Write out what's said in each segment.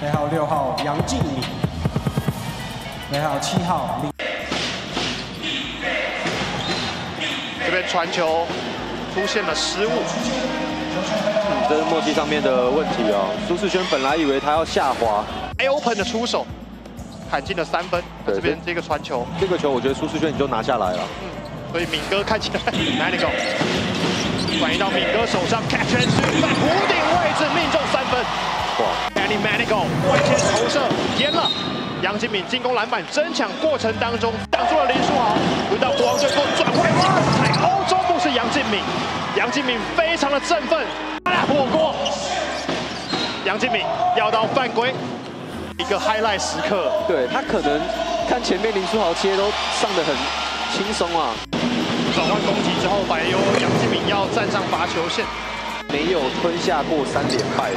背号六号杨敬敏，背号七号林。这边传球出现了失误，这是默契上面的问题哦。苏世轩本来以为他要下滑，A open 的出手，砍进了三分。这边这个传球，这个球我觉得苏世轩你就拿下来了。嗯，所以敏哥看起来 Manigo 转移到敏哥手上，catch and shoot，杨金敏进攻篮板争抢过程当中挡住了林书豪，轮到国王队做转换，踩欧洲步是杨敬敏，杨敬敏非常的振奋，火锅，杨敬敏要到犯规，一个 highlight 时刻，对他可能看前面林书豪切都上的很轻松啊，转换攻击之后，百优杨金敏要站上罚球线，没有吞下过三连败。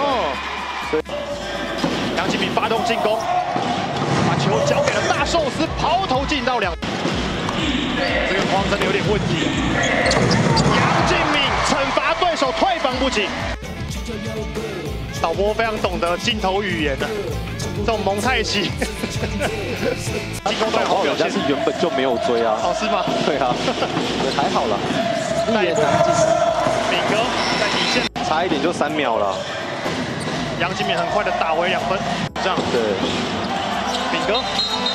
杨金敏发动进攻，把球交给了大寿司，抛投进到两。这个框真的有点问题。杨敬敏惩罚对手退防不及。导播非常懂得镜头语言的，这种蒙太奇。进攻队好人家是原本就没有追啊。哦，是吗？对啊，也还好了。一言难尽。敏哥在底线，差一点就三秒了。杨金敏很快的打回两分，这样对。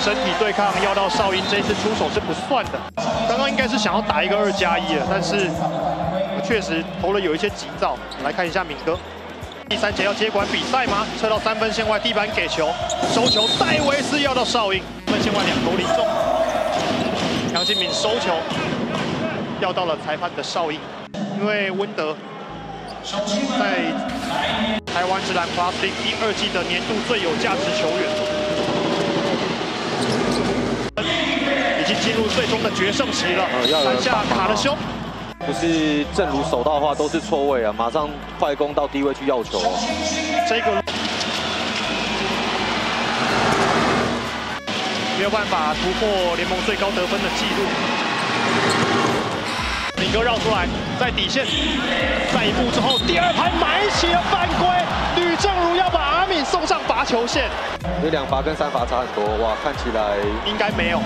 身体对抗要到哨音，这一次出手是不算的。刚刚应该是想要打一个二加一了，但是确实投了有一些急躁。来看一下敏哥，第三节要接管比赛吗？撤到三分线外，地板给球，收球，戴维斯要到哨音，分线外两投零中。杨金敏收球，要到了裁判的哨音，因为温德在。台湾直男 Plus 第二季的年度最有价值球员，已经进入最终的决胜期了。篮下卡了胸，不是正如手到的话都是错位啊，马上快攻到低位去要球。这个没有办法突破联盟最高得分的记录。敏哥绕出来，在底线，在一步之后，第二盘埋起了犯规，球线。有两罚跟三罚差很多，哇，看起来应该没有。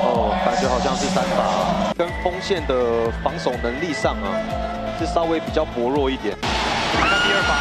哦，感觉好像是三罚，跟锋线的防守能力上啊，是稍微比较薄弱一点。来看第二罚，